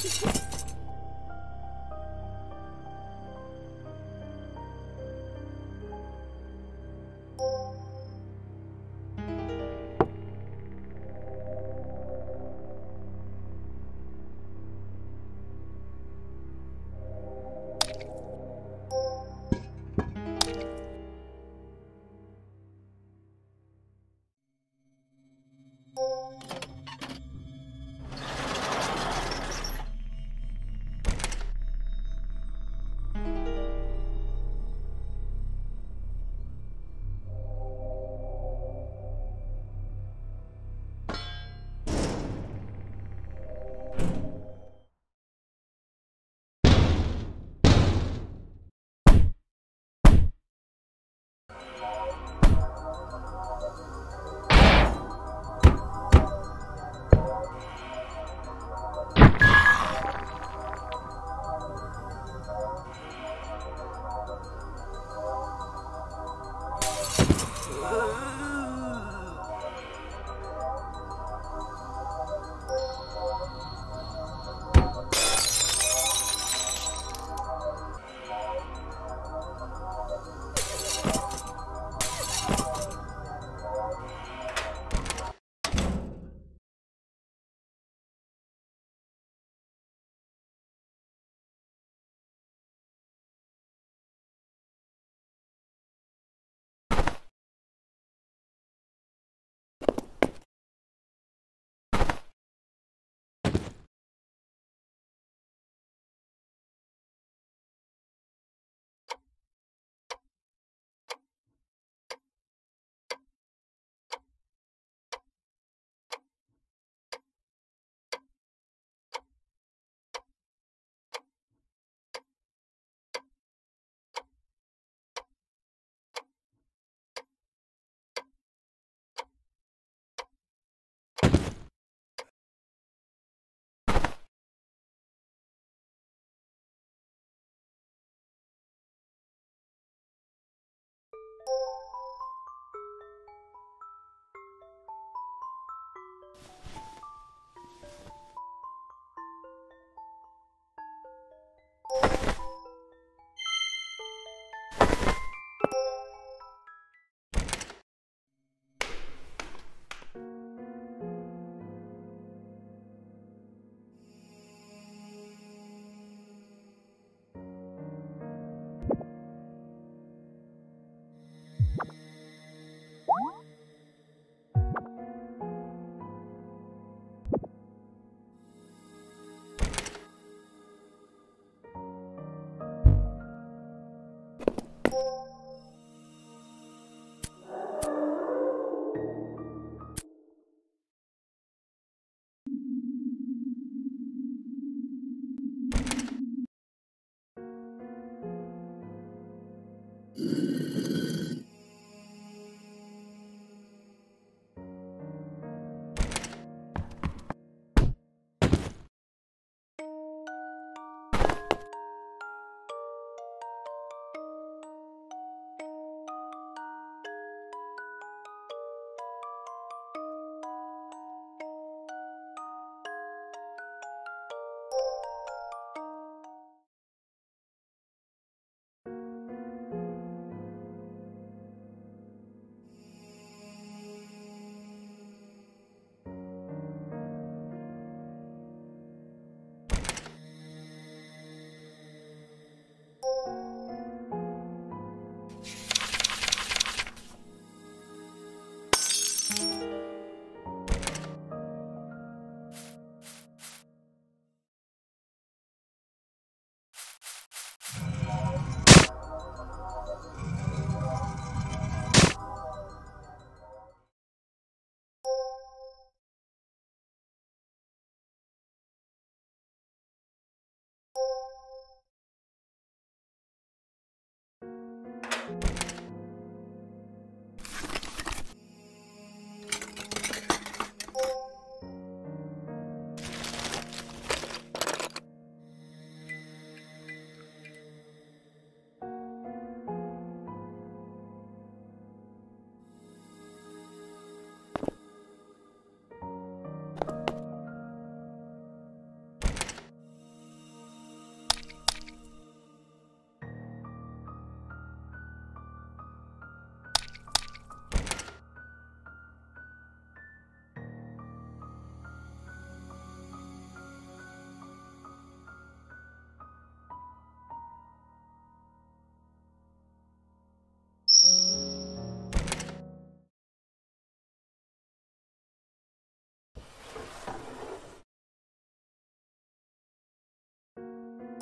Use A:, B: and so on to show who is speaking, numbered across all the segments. A: Thank you.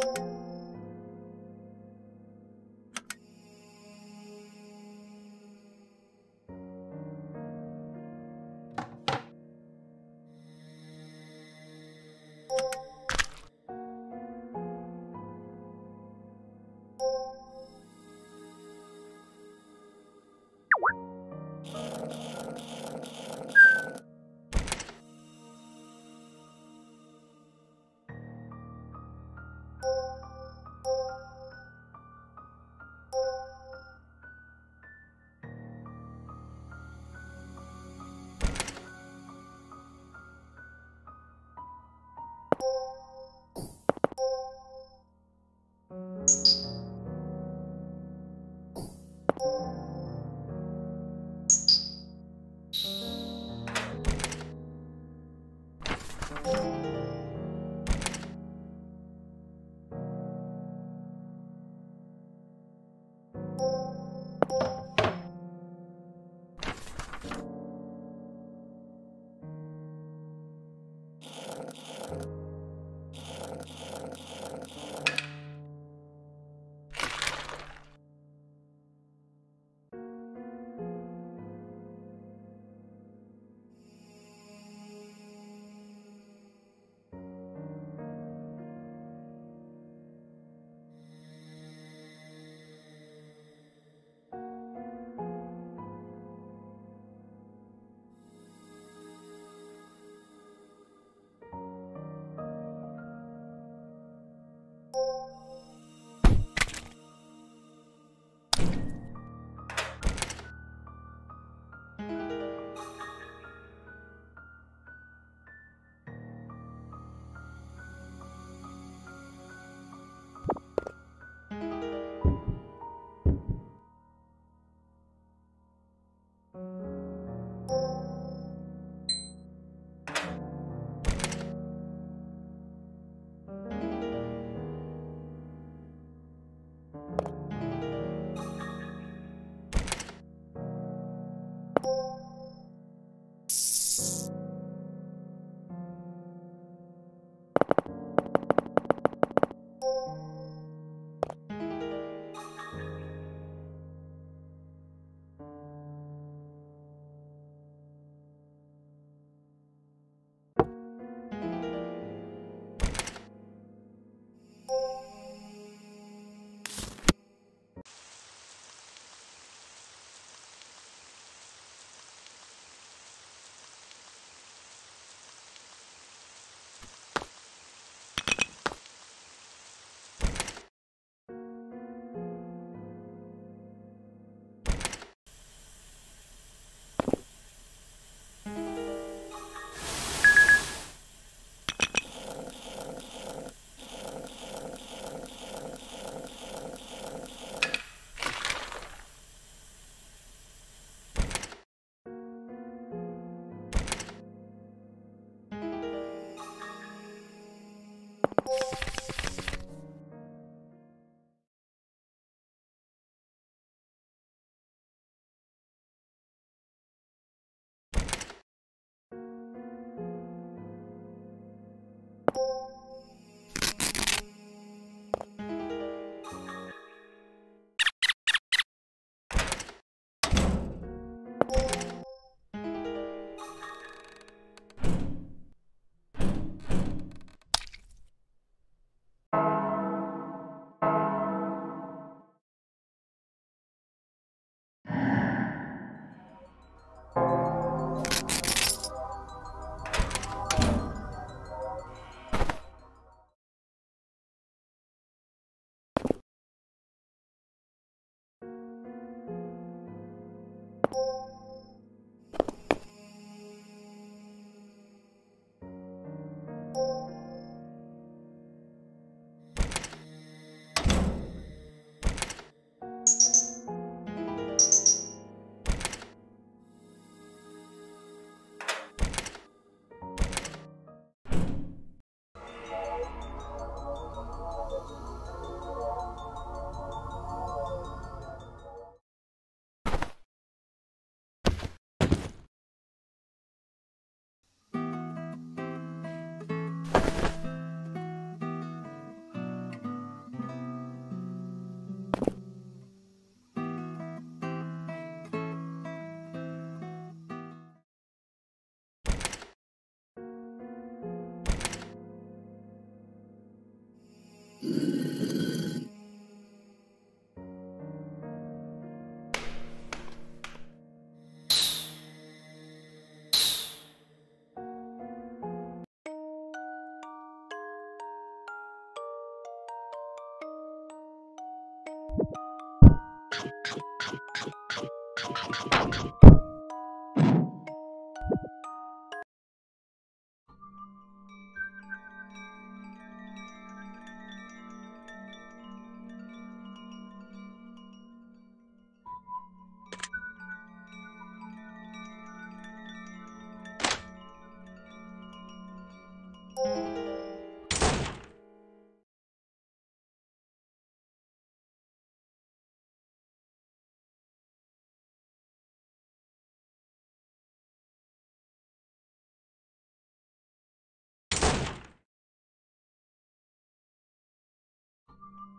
B: thank you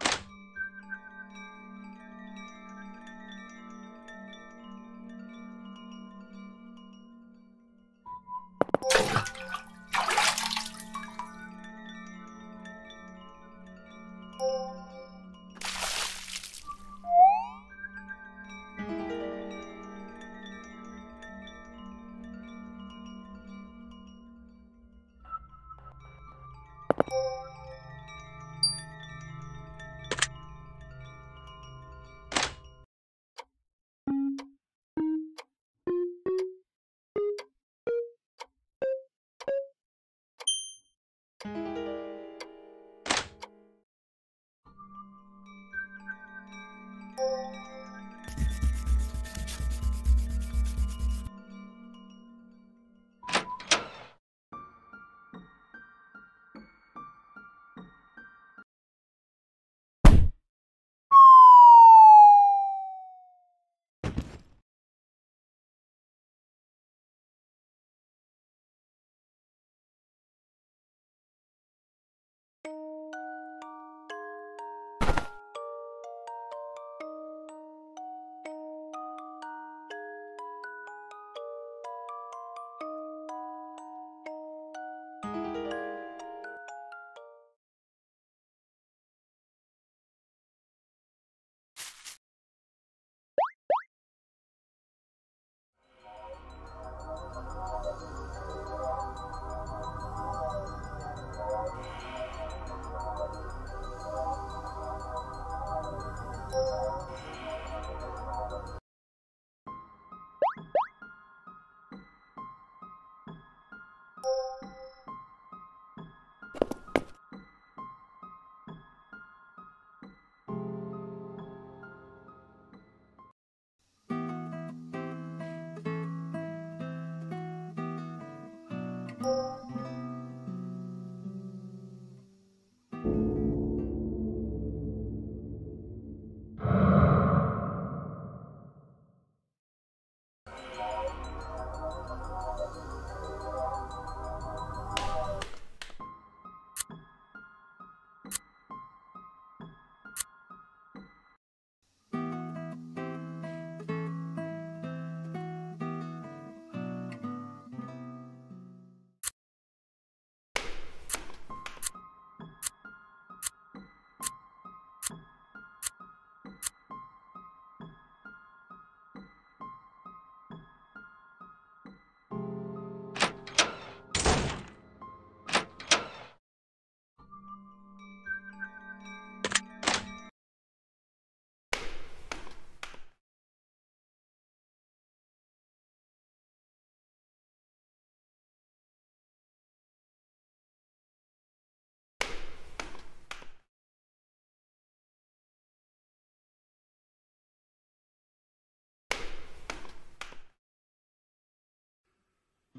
B: ピッ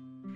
B: Thank you.